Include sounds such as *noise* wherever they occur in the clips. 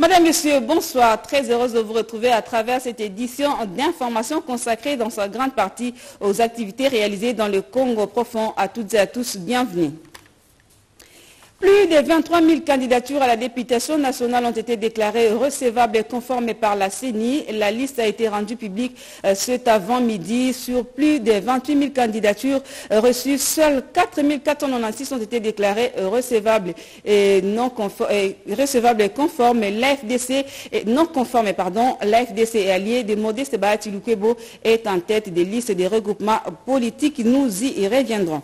Madame, Monsieur, bonsoir. Très heureuse de vous retrouver à travers cette édition d'information consacrée dans sa grande partie aux activités réalisées dans le Congo profond. À toutes et à tous, bienvenue. Plus de 23 000 candidatures à la députation nationale ont été déclarées recevables et conformes par la CENI. La liste a été rendue publique euh, cet avant-midi. Sur plus de 28 000 candidatures euh, reçues, seules 4 496 ont été déclarées recevables et, non conformes, recevables et conformes. L'AFDC non conforme, pardon, l'AFDC est allié de Modeste Bahati est en tête des listes des regroupements politiques. Nous y reviendrons.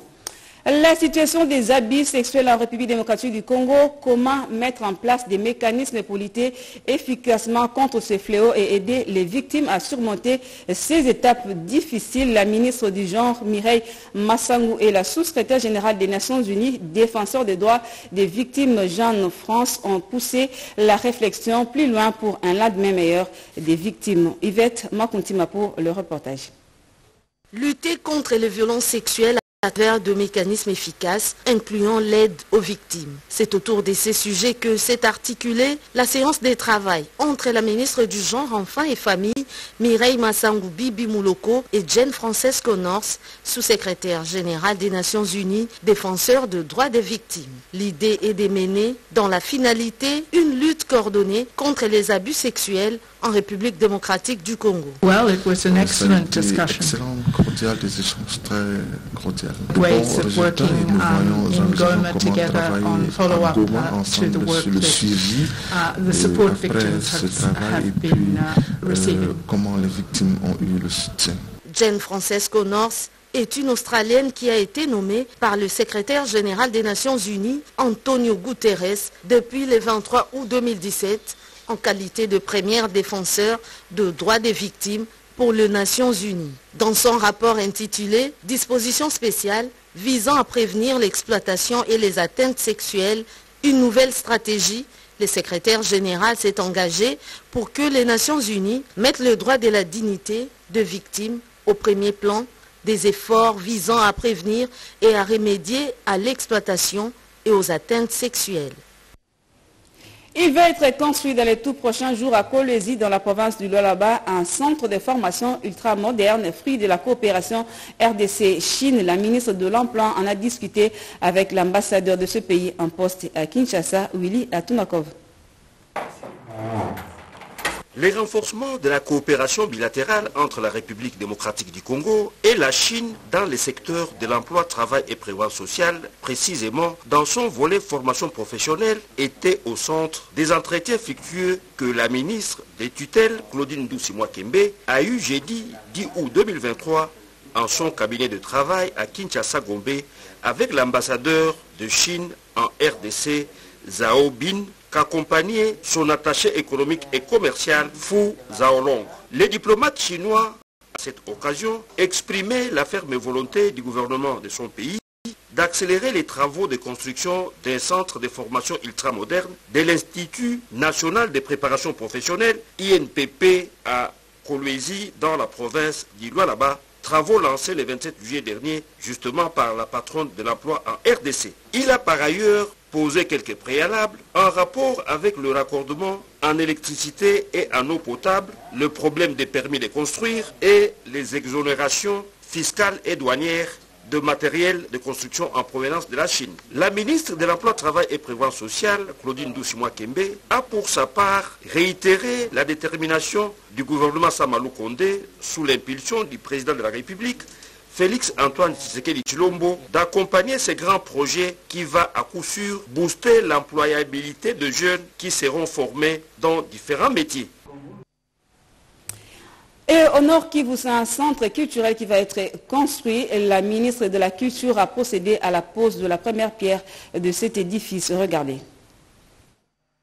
La situation des abus sexuels en République démocratique du Congo, comment mettre en place des mécanismes pour lutter efficacement contre ce fléau et aider les victimes à surmonter ces étapes difficiles? La ministre du genre, Mireille Massangou, et la sous-secrétaire générale des Nations Unies, défenseur des droits des victimes Jeanne France, ont poussé la réflexion plus loin pour un lendemain meilleur des victimes. Yvette Makuntima pour le reportage. Lutter contre les violences sexuelles de mécanismes efficaces, incluant l'aide aux victimes. C'est autour de ces sujets que s'est articulée la séance des travail entre la ministre du Genre, Enfants et Famille, Mireille Massangou Bibi Mouloko et Jane Francesco Norse, sous-secrétaire générale des Nations Unies, défenseur de droits des victimes. L'idée est de mener, dans la finalité, une lutte coordonnée contre les abus sexuels en République démocratique du Congo. Well, it was an excellent discussion. Excellent, cordial, des échanges très cordiaux. Ways of working um, in Goma together on follow-up uh, to the work le that suivi. uh, the support victims have, have puis been uh, euh, receiving. comment les victimes ont eu le soutien. Jane Francesco Norse est une Australienne qui a été nommée par le secrétaire général des Nations Unies, Antonio Guterres, depuis le 23 août 2017, en qualité de première défenseur de droits des victimes pour les Nations Unies. Dans son rapport intitulé « Dispositions spéciales visant à prévenir l'exploitation et les atteintes sexuelles, une nouvelle stratégie », le secrétaire général s'est engagé pour que les Nations Unies mettent le droit de la dignité de victimes au premier plan des efforts visant à prévenir et à remédier à l'exploitation et aux atteintes sexuelles. Il va être construit dans les tout prochains jours à Kolwezi, dans la province du Lualaba, un centre de formation ultramoderne, fruit de la coopération RDC-Chine. La ministre de l'Emploi en a discuté avec l'ambassadeur de ce pays en poste à Kinshasa, Willy Atunakov. Les renforcements de la coopération bilatérale entre la République démocratique du Congo et la Chine dans les secteurs de l'emploi, travail et prévoyance sociale, précisément dans son volet formation professionnelle, étaient au centre des entretiens fructueux que la ministre des tutelles, Claudine Doucimois Kembe, a eu jeudi 10 août 2023 en son cabinet de travail à Kinshasa Gombe avec l'ambassadeur de Chine en RDC, Zhao Bin, qu'accompagnait son attaché économique et commercial Fu Zhaolong. Les diplomates chinois, à cette occasion, exprimaient la ferme volonté du gouvernement de son pays d'accélérer les travaux de construction d'un centre de formation ultramoderne de l'Institut national de préparation professionnelle, INPP, à Kolwezi, dans la province d'Iloalaba, travaux lancés le 27 juillet dernier, justement par la patronne de l'emploi en RDC. Il a par ailleurs posé quelques préalables en rapport avec le raccordement en électricité et en eau potable, le problème des permis de construire et les exonérations fiscales et douanières de matériel de construction en provenance de la Chine. La ministre de l'Emploi, Travail et Prévoyance sociale, Claudine Doucimois Kembe, a pour sa part réitéré la détermination du gouvernement Samalou Kondé, sous l'impulsion du président de la République, Félix Antoine Tshisekedi Chilombo, d'accompagner ces grands projets qui va à coup sûr booster l'employabilité de jeunes qui seront formés dans différents métiers. Et au Nord Kivu, c'est un centre culturel qui va être construit. La ministre de la Culture a procédé à la pose de la première pierre de cet édifice. Regardez.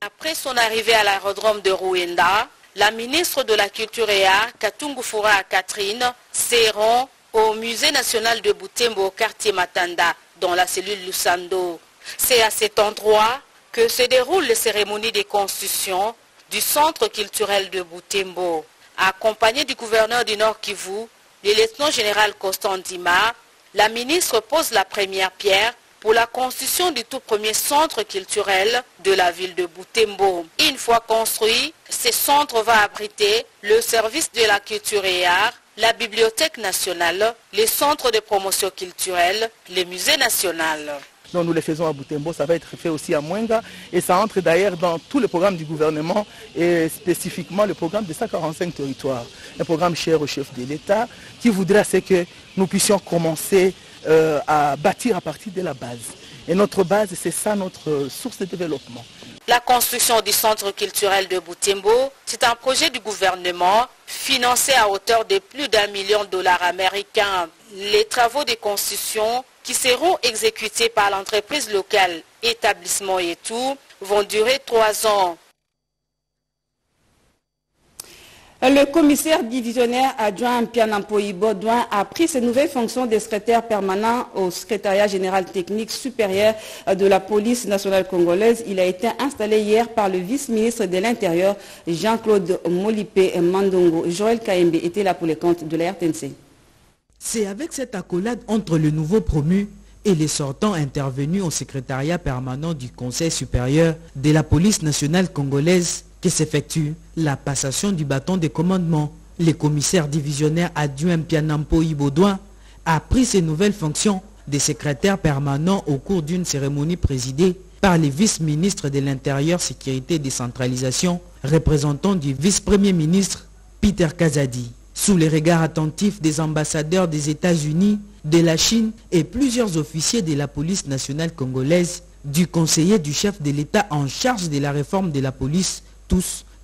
Après son arrivée à l'aérodrome de Rwanda, la ministre de la Culture et Arts, Katungu Fura Catherine, s'est rend au Musée national de Butembo, quartier Matanda, dans la cellule Lusando. C'est à cet endroit que se déroulent les cérémonies de construction du centre culturel de Butembo. Accompagné du gouverneur du Nord Kivu, le lieutenant général Constant Dima, la ministre pose la première pierre pour la construction du tout premier centre culturel de la ville de Boutembo. Une fois construit, ce centre va abriter le service de la culture et art, la Bibliothèque nationale, les centres de promotion culturelle, le musée national. Donc nous les faisons à Boutembo, ça va être fait aussi à Mwenga et ça entre d'ailleurs dans tous les programmes du gouvernement et spécifiquement le programme de 145 territoires. Un programme cher au chef de l'État qui voudrait que nous puissions commencer euh, à bâtir à partir de la base. Et notre base, c'est ça notre source de développement. La construction du centre culturel de Boutembo, c'est un projet du gouvernement financé à hauteur de plus d'un million de dollars américains. Les travaux de construction qui seront exécutés par l'entreprise locale Établissement et tout vont durer trois ans. Le commissaire divisionnaire adjoint Pianampoï Baudouin a pris ses nouvelles fonctions de secrétaire permanent au secrétariat général technique supérieur de la police nationale congolaise. Il a été installé hier par le vice-ministre de l'Intérieur, Jean-Claude Molipé Mandongo. Joël Kaembe était là pour les comptes de la RTNC. C'est avec cette accolade entre le nouveau promu et les sortants intervenus au secrétariat permanent du Conseil supérieur de la police nationale congolaise que s'effectue la passation du bâton de commandement. Le commissaire divisionnaire adjoint Pianampo Baudouin a pris ses nouvelles fonctions de secrétaire permanent au cours d'une cérémonie présidée par les vice-ministres de l'Intérieur, Sécurité et Décentralisation, représentant du vice-premier ministre Peter Kazadi. Sous les regards attentifs des ambassadeurs des États-Unis, de la Chine et plusieurs officiers de la police nationale congolaise, du conseiller du chef de l'État en charge de la réforme de la police,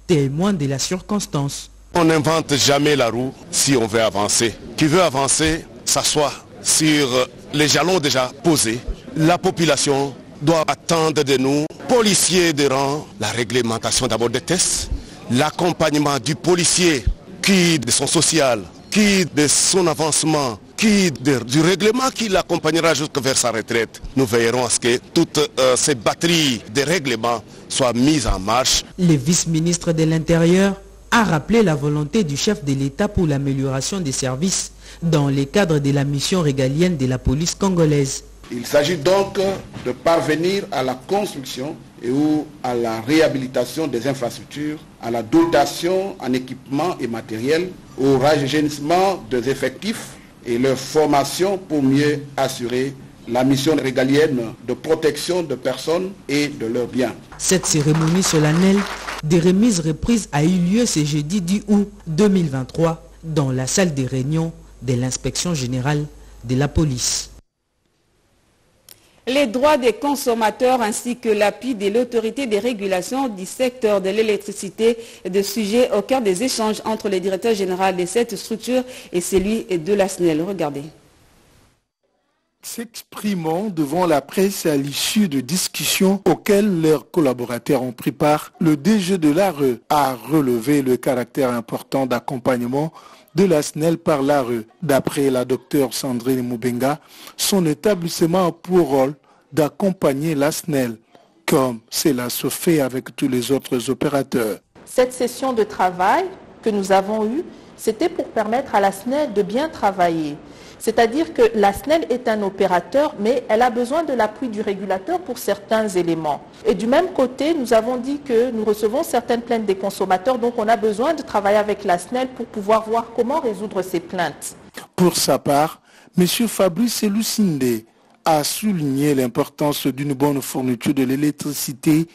témoins de la circonstance. On n'invente jamais la roue si on veut avancer. Qui veut avancer s'assoit sur les jalons déjà posés. La population doit attendre de nous, policiers de rang, la réglementation d'abord des tests, l'accompagnement du policier qui de son social, qui de son avancement, qui du règlement qui l'accompagnera jusqu'à vers sa retraite. Nous veillerons à ce que toutes euh, ces batteries de règlements soient mises en marche. Le vice-ministre de l'Intérieur a rappelé la volonté du chef de l'État pour l'amélioration des services dans le cadre de la mission régalienne de la police congolaise. Il s'agit donc de parvenir à la construction et ou à la réhabilitation des infrastructures, à la dotation en équipement et matériel, au rajeunissement des effectifs et leur formation pour mieux assurer la mission régalienne de protection de personnes et de leurs biens. Cette cérémonie solennelle des remises reprises a eu lieu ce jeudi 10 août 2023 dans la salle des réunions de l'inspection générale de la police. Les droits des consommateurs ainsi que l'appui de l'autorité des régulations du secteur de l'électricité de sujets au cœur des échanges entre le directeur général de cette structure et celui de la SNEL. Regardez. S'exprimant devant la presse à l'issue de discussions auxquelles leurs collaborateurs ont pris part, le DG de l'ARE a relevé le caractère important d'accompagnement de la SNEL par l'ARE. D'après la docteure Sandrine Moubenga, son établissement a pour rôle d'accompagner la SNEL, comme cela se fait avec tous les autres opérateurs. Cette session de travail que nous avons eue, c'était pour permettre à la SNEL de bien travailler. C'est-à-dire que la SNEL est un opérateur, mais elle a besoin de l'appui du régulateur pour certains éléments. Et du même côté, nous avons dit que nous recevons certaines plaintes des consommateurs, donc on a besoin de travailler avec la SNEL pour pouvoir voir comment résoudre ces plaintes. Pour sa part, M. Fabrice Lucinde a souligné l'importance d'une bonne fourniture de l'électricité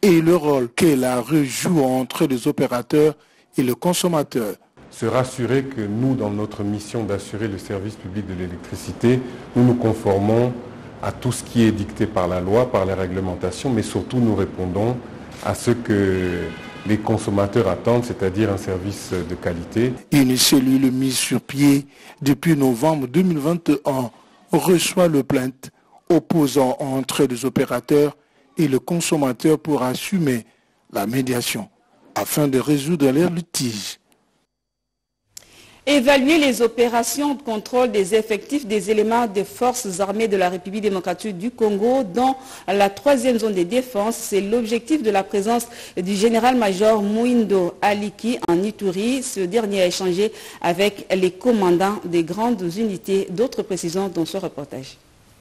et le rôle qu'elle a rejoue entre les opérateurs et le consommateur se rassurer que nous, dans notre mission d'assurer le service public de l'électricité, nous nous conformons à tout ce qui est dicté par la loi, par les réglementations, mais surtout nous répondons à ce que les consommateurs attendent, c'est-à-dire un service de qualité. Une cellule mise sur pied depuis novembre 2021 reçoit le plainte opposant entre les opérateurs et le consommateur pour assumer la médiation afin de résoudre leurs litiges. Évaluer les opérations de contrôle des effectifs des éléments des forces armées de la République démocratique du Congo dans la troisième zone de défense, c'est l'objectif de la présence du général-major Mouindo Aliki en Ituri. Ce dernier a échangé avec les commandants des grandes unités. D'autres précisions dans ce reportage.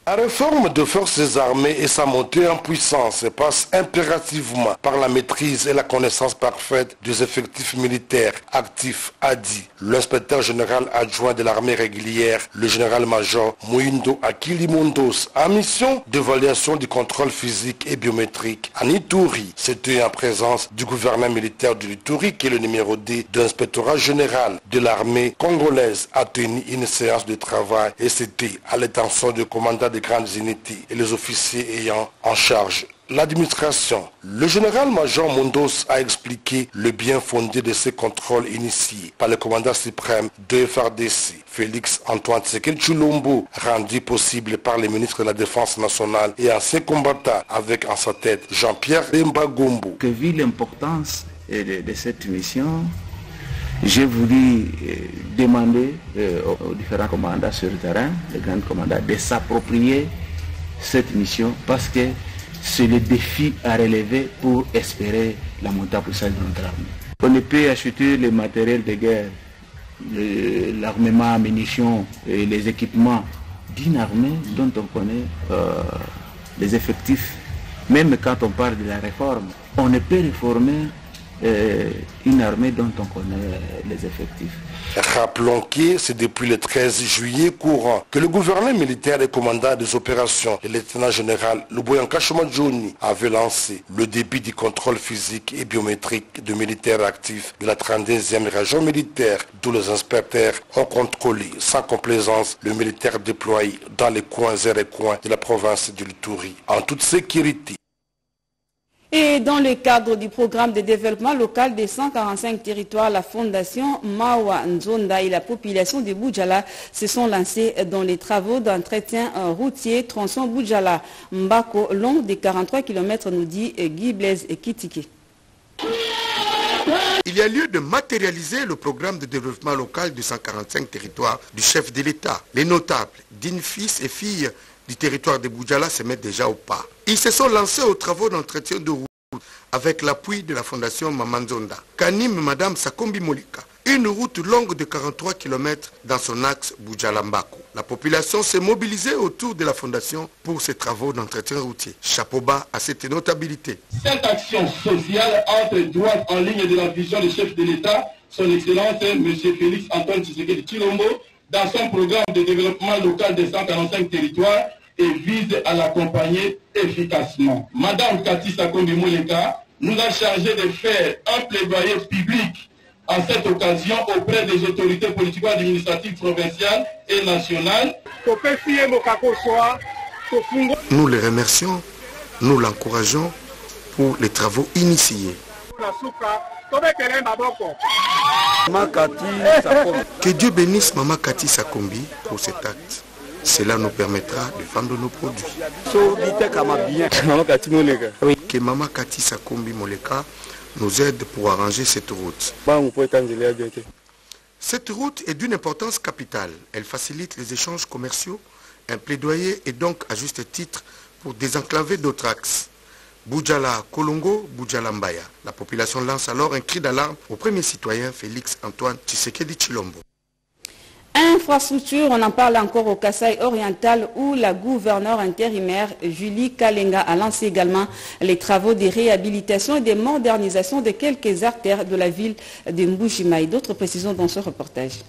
La réforme de forces armées et sa montée en puissance passe impérativement par la maîtrise et la connaissance parfaite des effectifs militaires actifs, a dit l'inspecteur général adjoint de l'armée régulière, le général-major Mouindo Akilimondos, en mission d'évaluation du contrôle physique et biométrique à Nitouri. C'était en présence du gouverneur militaire de Nitouri qui est le numéro D de l'inspectorat général de l'armée congolaise a tenu une séance de travail et c'était à l'intention du commandant des grandes unités et les officiers ayant en charge l'administration. Le général-major Mondos a expliqué le bien fondé de ces contrôles initiés par le commandant suprême de FRDC, Félix Antoine Tshisekedi Chulombo, rendu possible par le ministre de la Défense nationale et ancien combattant avec en sa tête Jean-Pierre Demba Gombo. Que vu l'importance de, de cette mission, j'ai voulu euh, demander euh, aux différents commandants sur le terrain, les grands commandants, de s'approprier cette mission parce que c'est le défi à relever pour espérer la montée en puissance de notre armée. On ne peut acheter le matériel de guerre, l'armement, munitions et les équipements d'une armée dont on connaît euh, les effectifs. Même quand on parle de la réforme, on ne peut réformer une armée dont on connaît les effectifs. Rappelons que c'est depuis le 13 juillet courant que le gouverneur militaire et commandant des opérations, le lieutenant général Luboyanka Jouni, avait lancé le début du contrôle physique et biométrique de militaires actifs de la 32e région militaire, d'où les inspecteurs ont contrôlé sans complaisance le militaire déployé dans les coins et recoins de la province du Lituri en toute sécurité. Et dans le cadre du programme de développement local des 145 territoires, la fondation Mawa Nzonda et la population de Boudjala se sont lancés dans les travaux d'entretien routier tronçon Boudjala Mbako long de 43 km, nous dit Guy Blaise et Kitike. Il y a lieu de matérialiser le programme de développement local de 145 territoires du chef de l'État. Les notables, dignes fils et filles du territoire de Boudjala se mettent déjà au pas. Ils se sont lancés aux travaux d'entretien de route avec l'appui de la fondation Mamanzonda, qu'anime Madame Sakombi Molika. Une route longue de 43 km dans son axe Boudjalambako. La population s'est mobilisée autour de la fondation pour ces travaux d'entretien routier. Chapeau bas à cette notabilité. Cette action sociale entre droite en ligne de la vision du chef de l'État, son Excellence M. Félix Antoine Tshisekedi Chilombo, dans son programme de développement local des 145 territoires et vise à l'accompagner efficacement. Madame Cathy Sakombi Mouleka nous a chargé de faire un plaidoyer public en cette occasion auprès des autorités politico-administratives provinciales et nationales. Nous les remercions, nous l'encourageons pour les travaux initiés. Que Dieu bénisse Maman Cathy Sakombi pour cet acte. Cela nous permettra de vendre nos produits. *laughs* Que Maman Cathy Sakombi Moleka nous aide pour arranger cette route. Cette route est d'une importance capitale. Elle facilite les échanges commerciaux. Un plaidoyer est donc à juste titre pour désenclaver d'autres axes. Boudjala Kolongo, Boudjala Mbaya. La population lance alors un cri d'alarme au premier citoyen Félix Antoine Tshisekedi Chilombo. Infrastructure, on en parle encore au Kassai oriental où la gouverneure intérimaire Julie Kalenga a lancé également les travaux de réhabilitation et de modernisation de quelques artères de la ville de Mbujimaï. D'autres précisions dans ce reportage.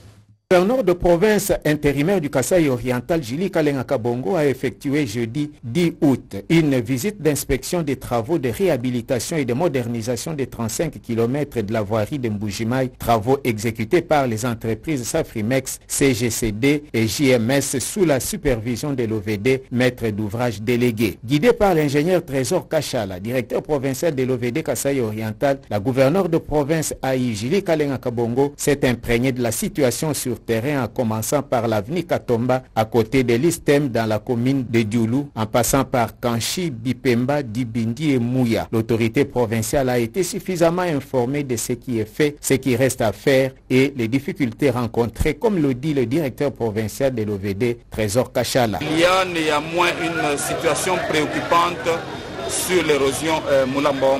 Le gouverneur de province intérimaire du Kassai oriental, Julie Kalenga Kabongo, a effectué jeudi 10 août une visite d'inspection des travaux de réhabilitation et de modernisation des 35 km de la voirie de Mbujimaï, travaux exécutés par les entreprises Safrimex, CGCD et JMS sous la supervision de l'OVD, maître d'ouvrage délégué. Guidé par l'ingénieur Trésor Kachala, directeur provincial de l'OVD Kassai oriental, la gouverneure de province Aïe, Julie Kalenga Kabongo, s'est imprégnée de la situation sur terrain en commençant par l'avenue Katomba à côté de l'Istem dans la commune de Dioulou en passant par Kanchi, Bipemba, Dibindi et Mouya. L'autorité provinciale a été suffisamment informée de ce qui est fait, ce qui reste à faire et les difficultés rencontrées comme le dit le directeur provincial de l'OVD, Trésor Kachala. Il y a néanmoins une situation préoccupante sur l'érosion euh, Moulamba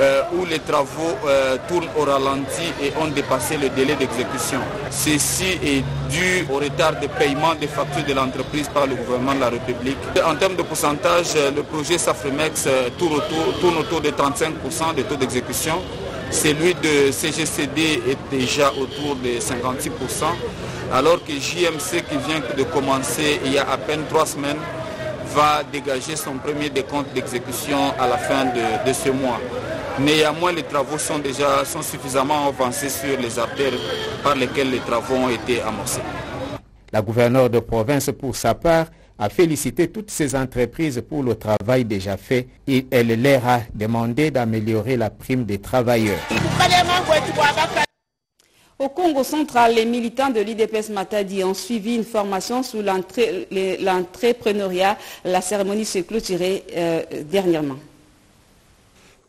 euh, où les travaux euh, tournent au ralenti et ont dépassé le délai d'exécution. Ceci est dû au retard de paiement des factures de l'entreprise par le gouvernement de la République. En termes de pourcentage, le projet Safremex tourne autour, de 35% de taux d'exécution. Celui de CGCD est déjà autour de 56%, alors que JMC qui vient de commencer il y a à peine trois semaines va dégager son premier décompte d'exécution à la fin de, ce mois. Néanmoins, les travaux sont déjà sont suffisamment avancés sur les artères par lesquelles les travaux ont été amorcés. La gouverneure de province, pour sa part, a félicité toutes ces entreprises pour le travail déjà fait et elle leur a demandé d'améliorer la prime des travailleurs. Au Congo central, les militants de l'IDPS Matadi ont suivi une formation sur l'entrepreneuriat. La cérémonie s'est clôturée euh, dernièrement.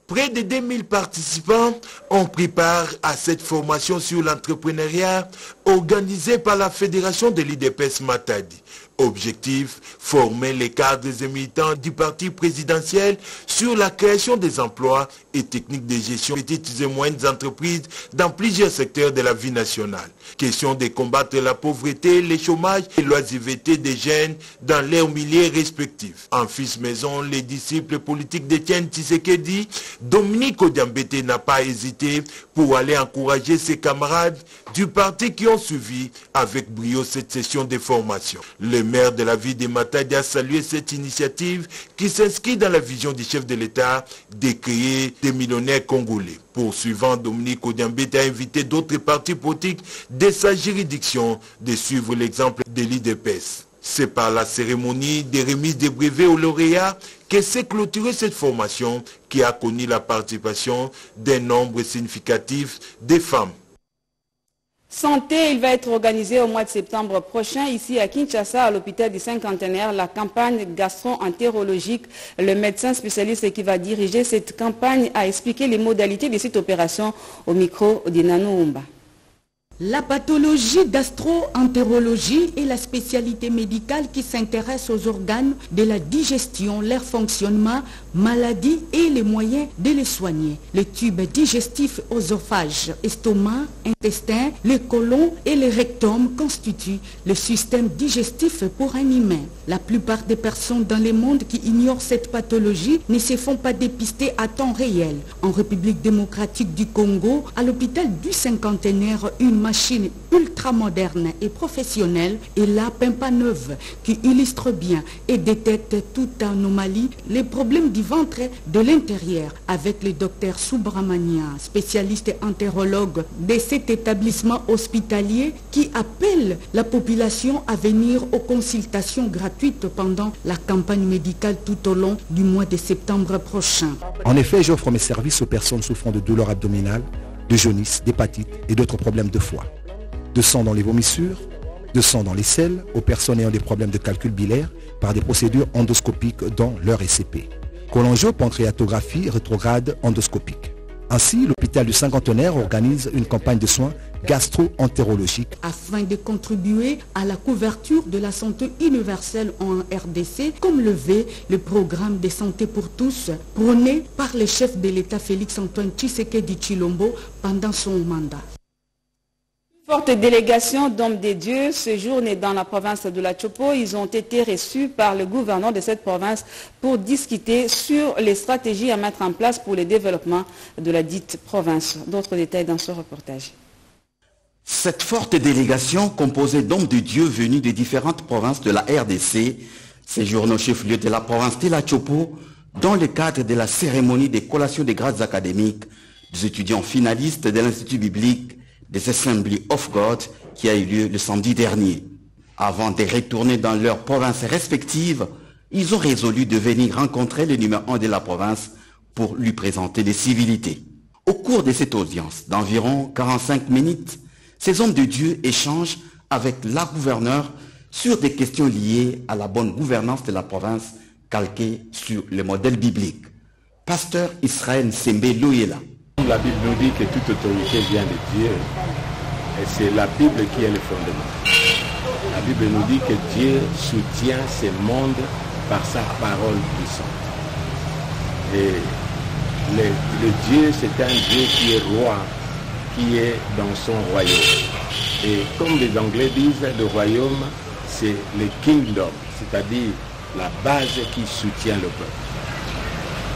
Près de 2000 participants ont pris part à cette formation sur l'entrepreneuriat organisée par la Fédération de l'IDPS Matadi. Objectif, former les cadres et militants du parti présidentiel sur la création des emplois et techniques de gestion des petites et moyennes entreprises dans plusieurs secteurs de la vie nationale. Question de combattre la pauvreté, le chômage et l'oisiveté des jeunes dans leurs milieux respectifs. En fils maison, les disciples politiques d'Etienne Tshisekedi, Dominique Odiambete n'a pas hésité pour aller encourager ses camarades du parti qui ont suivi avec brio cette session de formation. Maire de la ville de Matadi a salué cette initiative qui s'inscrit dans la vision du chef de l'État de créer des millionnaires congolais. Poursuivant, Dominique Odiambete a invité d'autres partis politiques de sa juridiction de suivre l'exemple de l'IDPS. C'est par la cérémonie de remise des brevets aux lauréats que s'est clôturée cette formation qui a connu la participation d'un nombre significatif de femmes. Santé, il va être organisé au mois de septembre prochain ici à Kinshasa, à l'hôpital du cinquantenaire, la campagne gastro-entérologique. Le médecin spécialiste qui va diriger cette campagne a expliqué les modalités de cette opération au micro d'Inano Umba. La pathologie gastro-entérologie est la spécialité médicale qui s'intéresse aux organes de la digestion, leur fonctionnement, maladies et les moyens de les soigner. Les tubes digestifs oesophage, estomac, intestin, le côlon et le rectum constituent le système digestif pour un humain. La plupart des personnes dans le monde qui ignorent cette pathologie ne se font pas dépister à temps réel. En République démocratique du Congo, à l'hôpital du cinquantenaire, une machine ultra moderne et professionnelle est la Pimpa neuve qui illustre bien et détecte toute anomalie, les problèmes ventre de l'intérieur avec le docteur Subramania, spécialiste entérologue de cet établissement hospitalier qui appelle la population à venir aux consultations gratuites pendant la campagne médicale tout au long du mois de septembre prochain. En effet, j'offre mes services aux personnes souffrant de douleurs abdominales de jaunisse, d'hépatite et d'autres problèmes de foie. De sang dans les vomissures, de sang dans les selles aux personnes ayant des problèmes de calcul bilaire par des procédures endoscopiques dans leur SCP. Cholangiopancréatographie rétrograde endoscopique. Ainsi, l'hôpital du cinquantenaire organise une campagne de soins gastro-entérologiques afin de contribuer à la couverture de la santé universelle en RDC, comme le veut le programme de santé pour tous prôné par le chef de l'État Félix-Antoine Tshisekedi Chilombo pendant son mandat. Forte délégation d'hommes des dieux séjournent dans la province de la Chopo. Ils ont été reçus par le gouverneur de cette province pour discuter sur les stratégies à mettre en place pour le développement de la dite province. D'autres détails dans ce reportage. Cette forte délégation, composée d'hommes de Dieu venus des différentes provinces de la RDC, séjourne au chef-lieu de la province de la Chopo dans le cadre de la cérémonie des collations des grades académiques des étudiants finalistes de l'Institut biblique des Assembly of God qui a eu lieu le samedi dernier. Avant de retourner dans leurs provinces respectives, ils ont résolu de venir rencontrer le numéro 1 de la province pour lui présenter les civilités. Au cours de cette audience d'environ 45 minutes, ces hommes de Dieu échangent avec la gouverneure sur des questions liées à la bonne gouvernance de la province calquée sur le modèle biblique. Pasteur Israël Sembe Loyela. La Bible nous dit que toute autorité vient de Dieu. Et c'est la Bible qui est le fondement. La Bible nous dit que Dieu soutient ce monde par sa parole puissante. Et le, Dieu, c'est un Dieu qui est roi, qui est dans son royaume. Et comme les Anglais disent, le royaume, c'est le kingdom, c'est-à-dire la base qui soutient le peuple.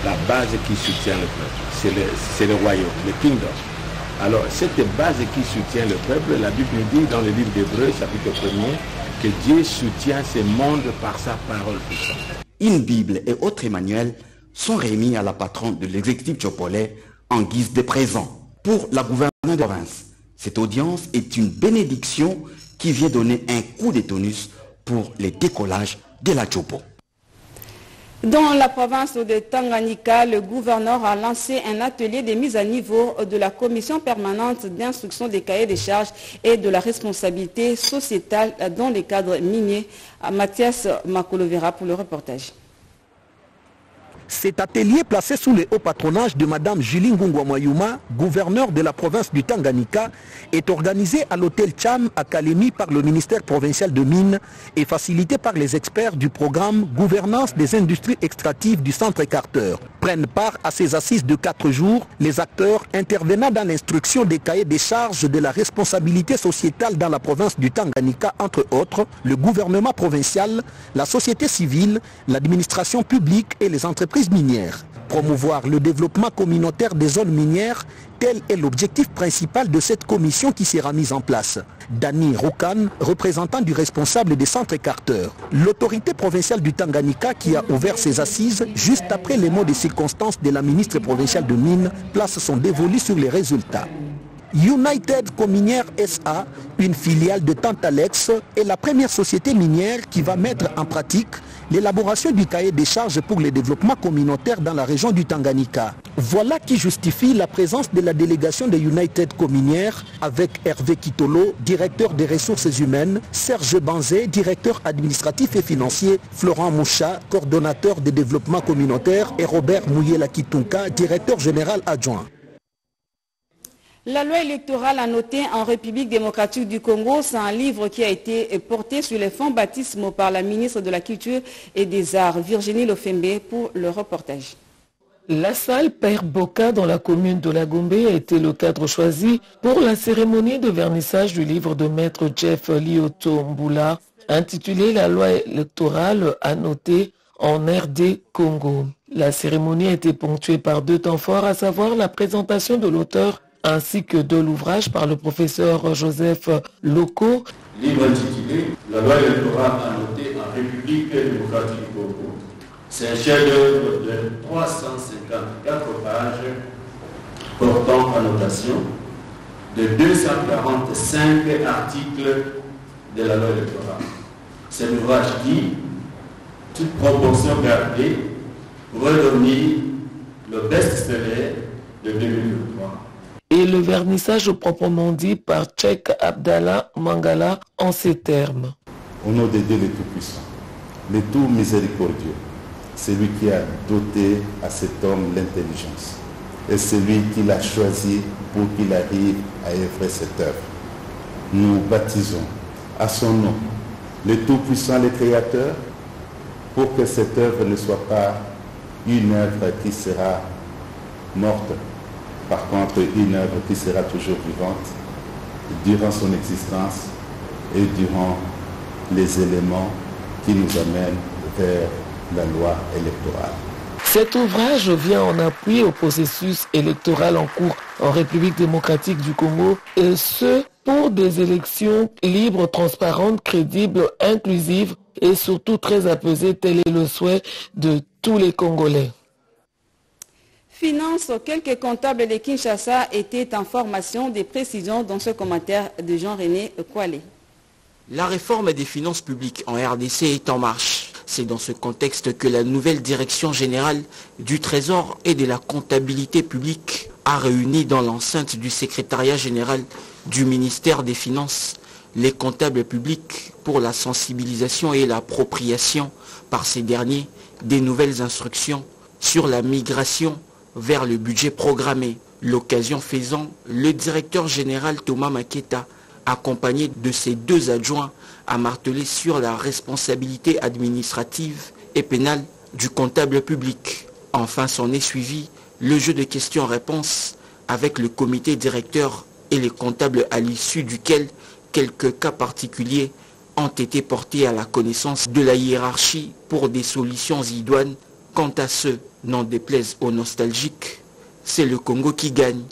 La base qui soutient le peuple, c'est le, royaume, le kingdom. Alors, cette base qui soutient le peuple, la Bible dit dans le livre d'Hébreu, chapitre 1er, que Dieu soutient ce monde par sa parole puissante. Une Bible et autres Emmanuel sont remis à la patronne de l'exécutif Chopolais en guise de présent pour la gouverneure de province. Cette audience est une bénédiction qui vient donner un coup de tonus pour le décollage de la Chopo. Dans la province de Tanganyika, le gouverneur a lancé un atelier de mise à niveau de la commission permanente d'instruction des cahiers des charges et de la responsabilité sociétale dans les cadres miniers. Mathias Makolovera pour le reportage. Cet atelier placé sous le haut patronage de Mme Julie Ngungwa gouverneure de la province du Tanganyika, est organisé à l'hôtel Cham à Kalemi par le ministère provincial de Mines et facilité par les experts du programme Gouvernance des industries extractives du centre Carter. Prennent part à ces assises de quatre jours les acteurs intervenant dans l'instruction des cahiers des charges de la responsabilité sociétale dans la province du Tanganyika, entre autres, le gouvernement provincial, la société civile, l'administration publique et les entreprises minières. Promouvoir le développement communautaire des zones minières, tel est l'objectif principal de cette commission qui sera mise en place. Dani Roukan, représentant du responsable des centres Carter. L'autorité provinciale du Tanganyika qui a ouvert ses assises juste après les mots de circonstances de la ministre provinciale de Mines place son dévolu sur les résultats. United Cominière SA, une filiale de Tantalex, est la première société minière qui va mettre en pratique l'élaboration du cahier des charges pour le développement communautaire dans la région du Tanganyika. Voilà qui justifie la présence de la délégation de United Cominière avec Hervé Kitolo, directeur des ressources humaines, Serge Banzé, directeur administratif et financier, Florent Moucha, coordonnateur de développement communautaire et Robert Mouyela Kitunka, directeur général adjoint. La loi électorale a noté en République démocratique du Congo, c'est un livre qui a été porté sur les fonds baptismaux par la ministre de la Culture et des Arts, Virginie Lofembe, pour le reportage. La salle Père Boca dans la commune de la Gombe a été le cadre choisi pour la cérémonie de vernissage du livre de maître Jeff Lioto Mbula intitulé La loi électorale noter en RD Congo. La cérémonie a été ponctuée par deux temps forts, à savoir la présentation de l'auteur ainsi que de l'ouvrage par le professeur Joseph Loco. Livre intitulé La loi électorale noter en République démocratique du Congo. C'est un chef-d'œuvre de 354 pages portant annotation de 245 articles de la loi électorale. Cet ouvrage qui, toute proportion gardée, redonne le best-seller de 2023 et le vernissage proprement dit par Tchèque Abdallah Mangala en ces termes. Au nom de Dieu le Tout-Puissant, le Tout Miséricordieux, c'est lui qui a doté à cet homme l'intelligence et c'est lui qui l'a choisi pour qu'il arrive à œuvrer cette œuvre. Nous baptisons à son nom le Tout-Puissant, le Créateur, pour que cette œuvre ne soit pas une œuvre qui sera morte, par contre une œuvre qui sera toujours vivante durant son existence et durant les éléments qui nous amènent vers la loi électorale. Cet ouvrage vient en appui au processus électoral en cours en République démocratique du Congo et ce pour des élections libres, transparentes, crédibles, inclusives et surtout très apaisées. Tel est le souhait de tous les Congolais. Finance, quelques comptables de Kinshasa étaient en formation des précisions dans ce commentaire de Jean-René Koualé. La réforme des finances publiques en RDC est en marche. C'est dans ce contexte que la nouvelle direction générale du Trésor et de la comptabilité publique a réuni dans l'enceinte du secrétariat général du ministère des Finances les comptables publics pour la sensibilisation et l'appropriation par ces derniers des nouvelles instructions sur la migration vers le budget programmé. L'occasion faisant, le directeur général Thomas Maketa, accompagné de ses deux adjoints, a martelé sur la responsabilité administrative et pénale du comptable public. Enfin, s'en est suivi le jeu de questions-réponses avec le comité directeur et les comptables à l'issue duquel quelques cas particuliers ont été portés à la connaissance de la hiérarchie pour des solutions idoines. Quant à ceux, n'en déplaise aux nostalgiques, c'est le Congo qui gagne.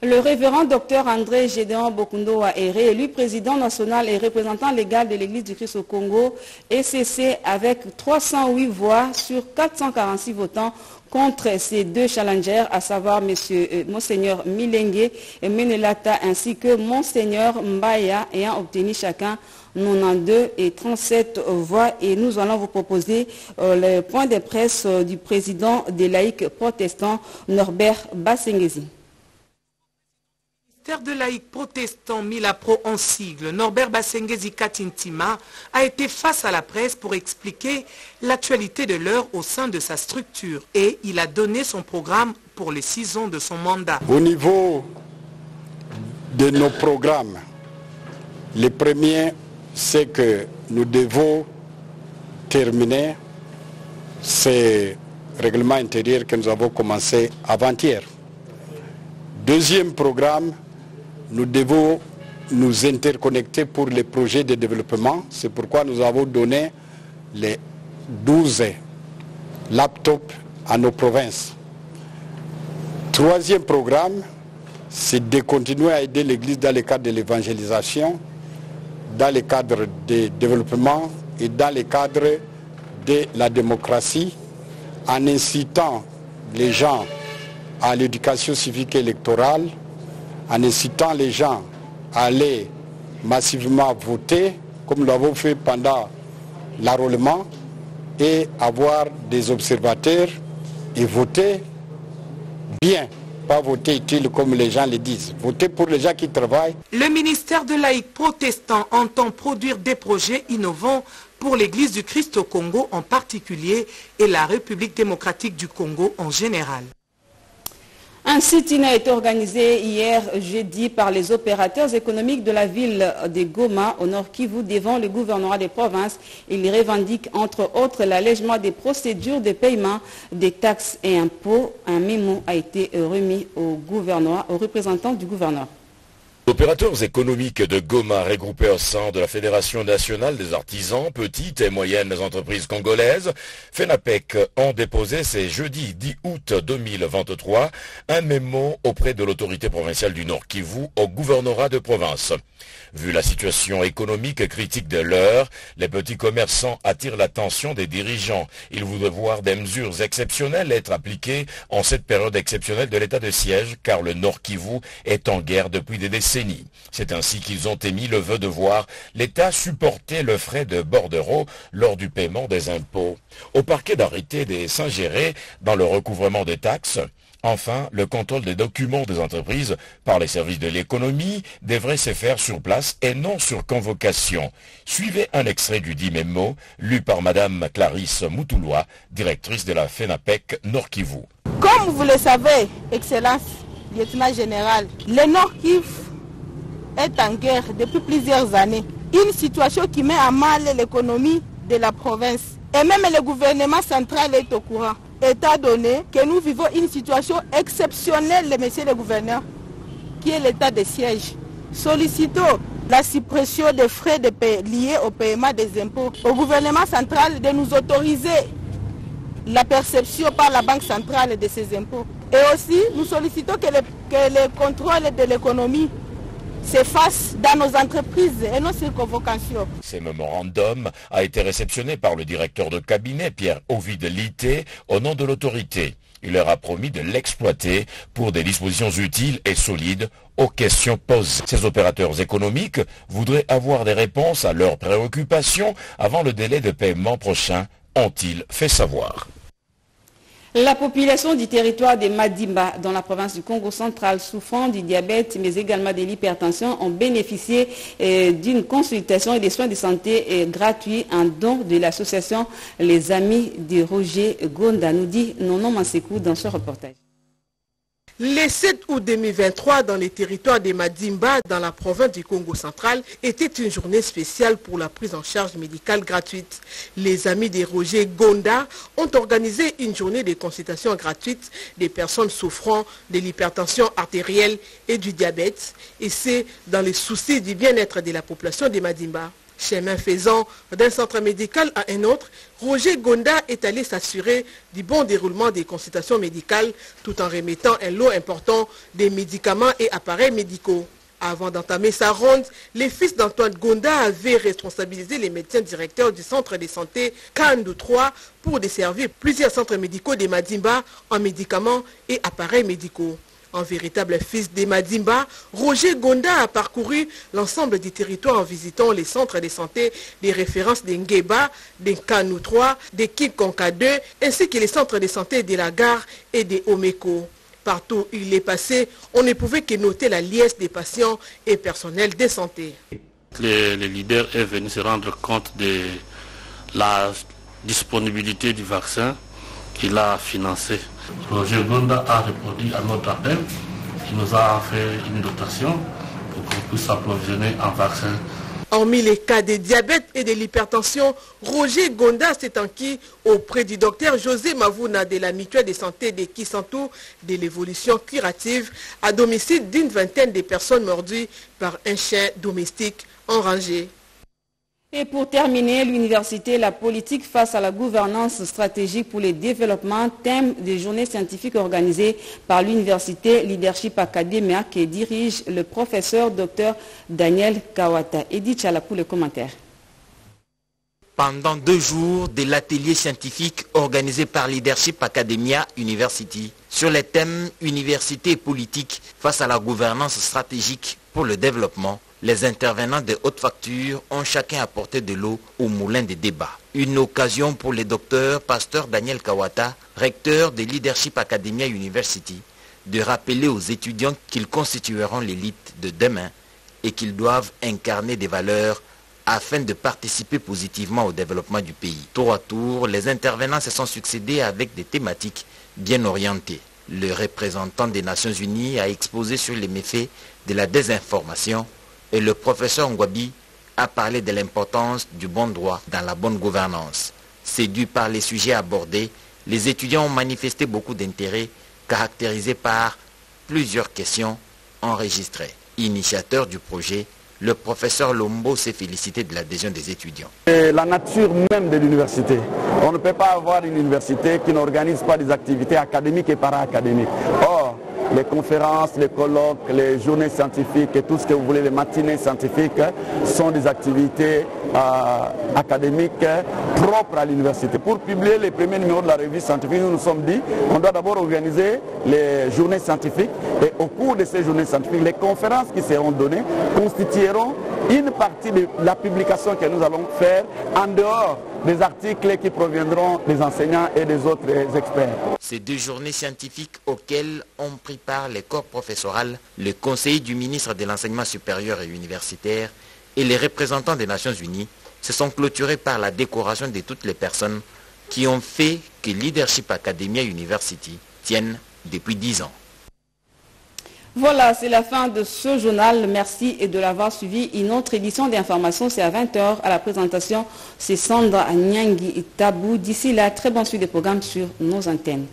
Le révérend docteur André Gédéon Bokundoa est réélu président national et représentant légal de l'Église du Christ au Congo et cessé avec 308 voix sur 446 votants contre ces deux challengers, à savoir M. Euh, Monseigneur Milenge et Menelata ainsi que Monseigneur Mbaya ayant obtenu chacun 92 et 37 voix et nous allons vous proposer euh, le point de presse euh, du président des laïcs protestants Norbert Bassengezi de laïcs protestants Milapro en sigle, Norbert Bassengezi Katintima, a été face à la presse pour expliquer l'actualité de l'heure au sein de sa structure et il a donné son programme pour les six ans de son mandat. Au niveau de nos programmes, le premier, c'est que nous devons terminer ces règlements intérieurs que nous avons commencé avant-hier. Deuxième programme, nous devons nous interconnecter pour les projets de développement. C'est pourquoi nous avons donné les 12 laptops à nos provinces. Troisième programme, c'est de continuer à aider l'Église dans le cadre de l'évangélisation, dans le cadre du développement et dans le cadre de la démocratie, en incitant les gens à l'éducation civique électorale, en incitant les gens à aller massivement voter, comme nous l'avons fait pendant l'enrôlement, et avoir des observateurs et voter bien, pas voter utile comme les gens le disent, voter pour les gens qui travaillent. Le ministère de laïcs protestant entend produire des projets innovants pour l'Église du Christ au Congo en particulier et la République démocratique du Congo en général. Un sit-in a été organisé hier jeudi par les opérateurs économiques de la ville de Goma au nord Kivu devant le gouvernement des provinces. Ils revendiquent entre autres l'allègement des procédures de paiement des taxes et impôts. Un mémo a été remis au gouvernement, aux représentants du gouvernement. Opérateurs économiques de Goma regroupés au sein de la Fédération nationale des artisans, petites et moyennes entreprises congolaises, FENAPEC, ont déposé ce jeudi 10 août 2023 un mémo auprès de l'autorité provinciale du Nord Kivu au gouvernorat de province. Vu la situation économique critique de l'heure, les petits commerçants attirent l'attention des dirigeants. Ils voudraient voir des mesures exceptionnelles être appliquées en cette période exceptionnelle de l'état de siège, car le Nord Kivu est en guerre depuis des décennies. C'est ainsi qu'ils ont émis le vœu de voir l'État supporter le frais de bordereau lors du paiement des impôts. Au parquet d'arrêter des Saint-Géré dans le recouvrement des taxes, Enfin, le contrôle des documents des entreprises par les services de l'économie devrait se faire sur place et non sur convocation. Suivez un extrait du dit mémo lu par Madame Clarisse Moutoulois, directrice de la FENAPEC Nord Kivu. Comme vous le savez, Excellence, lieutenant général, le Nord Kivu est en guerre depuis plusieurs années. Une situation qui met à mal l'économie de la province. Et même le gouvernement central est au courant. État donné que nous vivons une situation exceptionnelle, messieurs les gouverneurs, qui est l'état de siège. Sollicitons la suppression des frais liés au paiement des impôts au gouvernement central de nous autoriser la perception par la Banque centrale de ces impôts. Et aussi, nous sollicitons que le, que le contrôle de l'économie s'efface dans nos entreprises et nos circonvocations. Ce mémorandum a été réceptionné par le directeur de cabinet Pierre Ovid Lité au nom de l'autorité. Il leur a promis de l'exploiter pour des dispositions utiles et solides aux questions posées. Ces opérateurs économiques voudraient avoir des réponses à leurs préoccupations avant le délai de paiement prochain, ont-ils fait savoir. La population du territoire de Madimba, dans la province du Congo central, souffrant du diabète, mais également de l'hypertension, ont bénéficié euh, d'une consultation et des soins de santé euh, gratuits en don de l'association Les Amis de Roger Gonda, nous dit Nonon Mansekou dans ce reportage. Le 7 août 2023, dans les territoires des Madimba, dans la province du Congo central, était une journée spéciale pour la prise en charge médicale gratuite. Les amis de Roger Gonda ont organisé une journée de consultation gratuite des personnes souffrant de l'hypertension artérielle et du diabète, et c'est dans les soucis du bien-être de la population des Madimba. Chemin faisant d'un centre médical à un autre, Roger Gonda est allé s'assurer du bon déroulement des consultations médicales tout en remettant un lot important des médicaments et appareils médicaux. Avant d'entamer sa ronde, les fils d'Antoine Gonda avaient responsabilisé les médecins directeurs du centre de santé Kandu 3 pour desservir plusieurs centres médicaux des Madimba en médicaments et appareils médicaux. En véritable fils des Madimba, Roger Gonda a parcouru l'ensemble du territoire en visitant les centres de santé des références des Ngeba, des Kanou 3, des Kikonka 2, ainsi que les centres de santé de la gare et des Omeko. Partout où il est passé, on ne pouvait que noter la liesse des patients et personnels de santé. Le, le leader est venu se rendre compte de la disponibilité du vaccin qu'il a financé. Roger Gonda a répondu à notre appel. Il nous a fait une dotation pour qu'on puisse s'approvisionner en vaccin. Hormis les cas de diabète et de l'hypertension, Roger Gonda s'est enquis auprès du docteur José Mavouna de la mutuelle de santé de Kisantou de l'évolution curative à domicile d'une vingtaine de personnes mordues par un chien domestique enragé. Et pour terminer, l'université, la politique face à la gouvernance stratégique pour le développement, thème des journées scientifiques organisées par l'université Leadership Academia que dirige le professeur Dr Daniel Kawata. Edith Chala pour le commentaire. Pendant deux jours de l'atelier scientifique organisé par Leadership Academia University sur les thèmes université et politique face à la gouvernance stratégique pour le développement, les intervenants de haute facture ont chacun apporté de l'eau au moulin des débats. Une occasion pour le docteur pasteur Daniel Kawata, recteur de Leadership Academia University, de rappeler aux étudiants qu'ils constitueront l'élite de demain et qu'ils doivent incarner des valeurs afin de participer positivement au développement du pays. Tour à tour, les intervenants se sont succédés avec des thématiques bien orientées. Le représentant des Nations Unies a exposé sur les méfaits de la désinformation et le professeur Ngwabi a parlé de l'importance du bon droit dans la bonne gouvernance. Séduits par les sujets abordés, les étudiants ont manifesté beaucoup d'intérêt caractérisé par plusieurs questions enregistrées. Initiateur du projet, le professeur Lombo s'est félicité de l'adhésion des étudiants. C'est la nature même de l'université. On ne peut pas avoir une université qui n'organise pas des activités académiques et para-académiques. Les conférences, les colloques, les journées scientifiques et tout ce que vous voulez, les matinées scientifiques sont des activités euh, académiques propres à l'université. Pour publier les premiers numéros de la revue scientifique, nous nous sommes dit qu'on doit d'abord organiser les journées scientifiques et au cours de ces journées scientifiques, les conférences qui seront données constitueront une partie de la publication que nous allons faire en dehors des articles qui proviendront des enseignants et des autres experts. Ces deux journées scientifiques auxquelles ont pris part les corps professoral, le conseiller du ministre de l'enseignement supérieur et universitaire et les représentants des Nations Unies se sont clôturés par la décoration de toutes les personnes qui ont fait que Leadership Academia University tienne depuis dix ans. Voilà, c'est la fin de ce journal. Merci de l'avoir suivi. Une autre édition d'information, c'est à 20h. À la présentation, c'est Sandra Nyangi et Tabou. D'ici là, très bonne suite des programmes sur nos antennes.